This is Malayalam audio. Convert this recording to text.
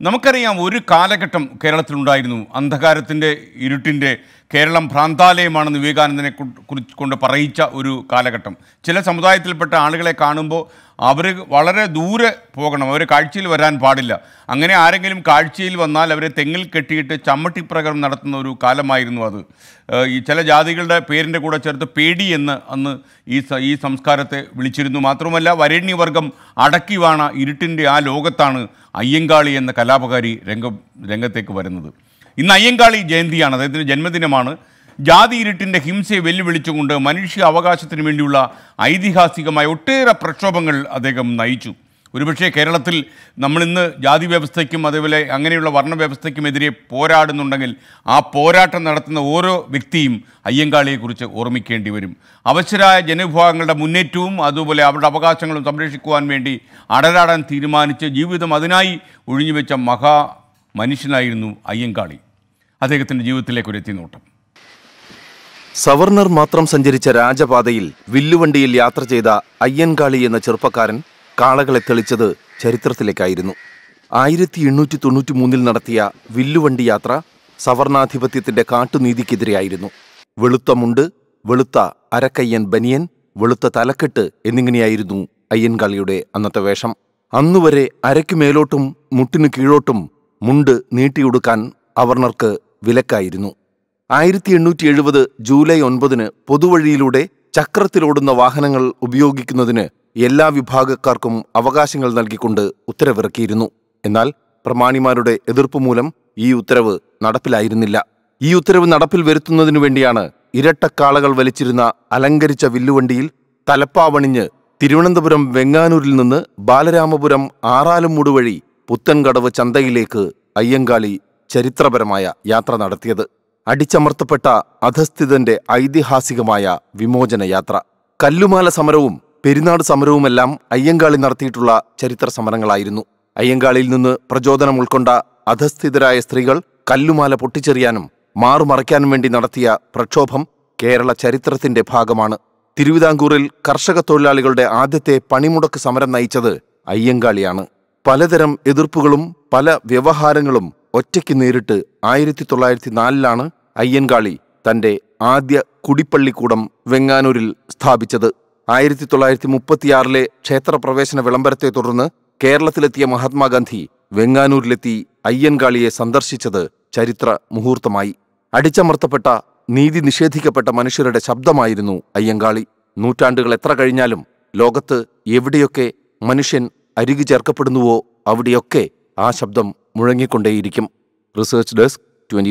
നമുക്കറിയാം ഒരു കാലഘട്ടം കേരളത്തിലുണ്ടായിരുന്നു. അന്ധകാരത്തിന്റെ ഇരുട്ടിന്റെ കേരളം ഭ്രാന്താലയമാണെന്ന് വിവേകാനന്ദനെ കൊണ്ട് പറയിച്ച ഒരു കാലഘട്ടം. ചില സമുദായത്തിൽപ്പെട്ട ആളുകളെ കാണുമ്പോൾ അവർ വളരെ ദൂരെ പോകണം. അവർ കാഴ്ചയിൽ വരാൻ പാടില്ല. അങ്ങനെ ആരെങ്കിലും കാഴ്ചയിൽ വന്നാൽ അവരെ തെങ്ങിൽ കെട്ടിയിട്ട് ചമ്മട്ടിപ്രകരം നടത്തുന്ന ഒരു കാലമായിരുന്നു അത്. ഈ ചില ജാതികളുടെ പേരിന്റെ കൂടെ ചേർത്ത് പേടി എന്ന് അന്ന് ഈ ഈ സംസ്കാരത്തെ വിളിച്ചിരുന്നു. മാത്രമല്ല വരേണ്യവർഗം അടക്കി വാണ ഇരുട്ടിന്റെ ആ ലോകത്താണ് അയ്യങ്കാളി എന്ന കലാപകാരി രംഗം രംഗത്തേക്ക് വരുന്നത്. ഇന്ന് അയ്യങ്കാളി ജയന്തിയാണ്. അദ്ദേഹത്തിന്റെ ജന്മദിനമാണ്. ജാതി ഇരുട്ടിന്റെ ഹിംസയെ വെല്ലുവിളിച്ചുകൊണ്ട് മനുഷ്യ അവകാശത്തിന് വേണ്ടിയുള്ള ഐതിഹാസികമായ ഒട്ടേറെ പ്രക്ഷോഭങ്ങൾ അദ്ദേഹം നയിച്ചു. ഒരുപക്ഷെ കേരളത്തിൽ നമ്മളിന്ന് ജാതി വ്യവസ്ഥയ്ക്കും അതേപോലെ അങ്ങനെയുള്ള വർണവ്യവസ്ഥയ്ക്കുമെതിരെ പോരാടുന്നുണ്ടെങ്കിൽ ആ പോരാട്ടം നടത്തുന്ന ഓരോ വ്യക്തിയും അയ്യങ്കാളിയെക്കുറിച്ച് ഓർമ്മിക്കേണ്ടി വരും. അവശരായ ജനവിഭാഗങ്ങളുടെ മുന്നേറ്റവും അതുപോലെ അവരുടെ അവകാശങ്ങളും സംരക്ഷിക്കുവാൻ വേണ്ടി അടരാടാൻ തീരുമാനിച്ച് ജീവിതം അതിനായി ഒഴിഞ്ഞുവെച്ച മഹാ മനുഷ്യനായിരുന്നു അയ്യങ്കാളി. അദ്ദേഹത്തിന്റെ ജീവിതത്തിലേക്ക് ഒരു എത്തിനോട്ടം. സവർണർ മാത്രം സഞ്ചരിച്ച രാജപാതയിൽ വില്ലുവണ്ടിയിൽ യാത്ര ചെയ്ത അയ്യൻകാളി എന്ന ചെറുപ്പക്കാരൻ കാളകളെ തെളിച്ചത് ചരിത്രത്തിലേക്കായിരുന്നു. ആയിരത്തി എണ്ണൂറ്റി തൊണ്ണൂറ്റി മൂന്നിൽ നടത്തിയ വില്ലുവണ്ടി യാത്ര സവർണാധിപത്യത്തിന്റെ കാട്ടുനീതിക്കെതിരെയായിരുന്നു. വെളുത്ത മുണ്ട് വെളുത്ത അരക്കയ്യൻ ബനിയൻ വെളുത്ത തലക്കെട്ട് എന്നിങ്ങനെയായിരുന്നു അയ്യൻകാളിയുടെ അന്നത്തെ വേഷം. അന്നുവരെ അരയ്ക്കു മേലോട്ടും മുട്ടിനു കീഴോട്ടും മുണ്ട് നീട്ടിയുടുക്കാൻ അവർണർക്ക് വിലക്കായിരുന്നു. ആയിരത്തി എണ്ണൂറ്റി എഴുപത് ജൂലൈ ഒൻപതിന് പൊതുവഴിയിലൂടെ ചക്രത്തിലോടുന്ന വാഹനങ്ങൾ ഉപയോഗിക്കുന്നതിന് എല്ലാ വിഭാഗക്കാർക്കും അവകാശങ്ങൾ നൽകിക്കൊണ്ട് ഉത്തരവിറക്കിയിരുന്നു. എന്നാൽ പ്രമാണിമാരുടെ എതിർപ്പ് മൂലം ഈ ഉത്തരവ് നടപ്പിലായിരുന്നില്ല. ഈ ഉത്തരവ് നടപ്പിൽ വരുത്തുന്നതിനു വേണ്ടിയാണ് ഇരട്ടക്കാളകൾ വലിച്ചിരുന്ന അലങ്കരിച്ച വില്ലുവണ്ടിയിൽ തലപ്പാവണിഞ്ഞ് തിരുവനന്തപുരം വെങ്ങാനൂരിൽ നിന്ന് ബാലരാമപുരം ആറാലുംമൂട് വഴി പുത്തൻകടവ് ചന്തയിലേക്ക് അയ്യങ്കാളി ചരിത്രപരമായ യാത്ര നടത്തിയത്. അടിച്ചമർത്തപ്പെട്ട അധസ്ഥിതന്റെ ഐതിഹാസികമായ വിമോചന യാത്ര കല്ലുമാല സമരവും പെരുന്നാട് സമരവുമെല്ലാം അയ്യങ്കാളി നടത്തിയിട്ടുള്ള ചരിത്ര സമരങ്ങളായിരുന്നു. അയ്യങ്കാളിയിൽ നിന്ന് പ്രചോദനം ഉൾക്കൊണ്ട അധസ്ഥിതരായ സ്ത്രീകൾ കല്ലുമാല പൊട്ടിച്ചെറിയാനും മാറുമറയ്ക്കാനും വേണ്ടി നടത്തിയ പ്രക്ഷോഭം കേരള ചരിത്രത്തിന്റെ ഭാഗമാണ്. തിരുവിതാംകൂറിൽ കർഷക തൊഴിലാളികളുടെ ആദ്യത്തെ പണിമുടക്ക് സമരം നയിച്ചത് അയ്യങ്കാളിയാണ്. പലതരം എതിർപ്പുകളും പല വ്യവഹാരങ്ങളും ഒറ്റയ്ക്ക് നേരിട്ട് ആയിരത്തി തൊള്ളായിരത്തി നാലിലാണ് അയ്യൻകാളി തന്റെ ആദ്യ കുടിപ്പള്ളിക്കൂടം വെങ്ങാനൂരിൽ സ്ഥാപിച്ചത്. ആയിരത്തി തൊള്ളായിരത്തി മുപ്പത്തിയാറിലെ ക്ഷേത്രപ്രവേശന വിളംബരത്തെ തുടർന്ന് കേരളത്തിലെത്തിയ മഹാത്മാഗാന്ധി വെങ്ങാനൂരിലെത്തി അയ്യൻകാളിയെ സന്ദർശിച്ചത് ചരിത്ര മുഹൂർത്തമായി. അടിച്ചമർത്തപ്പെട്ട നീതി നിഷേധിക്കപ്പെട്ട മനുഷ്യരുടെ ശബ്ദമായിരുന്നു അയ്യങ്കാളി. നൂറ്റാണ്ടുകൾ എത്ര കഴിഞ്ഞാലും ലോകത്ത് എവിടെയൊക്കെ മനുഷ്യൻ അരികു ചേർക്കപ്പെടുന്നുവോ അവിടെയൊക്കെ ആ ശബ്ദം മുഴങ്ങിക്കൊണ്ടേയിരിക്കും. Research desk twenty